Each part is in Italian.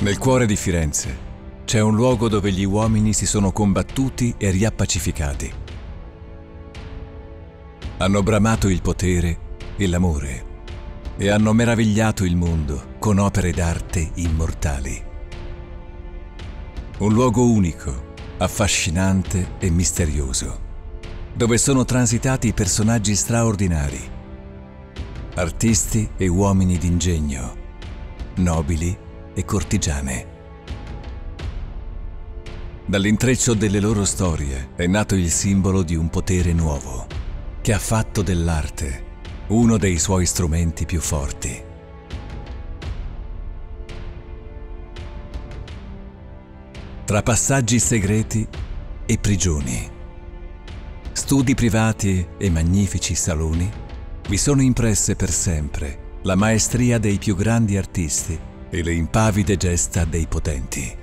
Nel cuore di Firenze c'è un luogo dove gli uomini si sono combattuti e riappacificati. Hanno bramato il potere e l'amore e hanno meravigliato il mondo con opere d'arte immortali. Un luogo unico, affascinante e misterioso, dove sono transitati personaggi straordinari, artisti e uomini d'ingegno, nobili e cortigiane. Dall'intreccio delle loro storie è nato il simbolo di un potere nuovo, che ha fatto dell'arte uno dei suoi strumenti più forti. Tra passaggi segreti e prigioni, studi privati e magnifici saloni, vi sono impresse per sempre la maestria dei più grandi artisti e le impavide gesta dei potenti.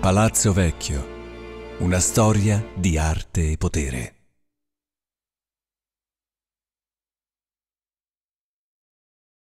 Palazzo Vecchio, una storia di arte e potere.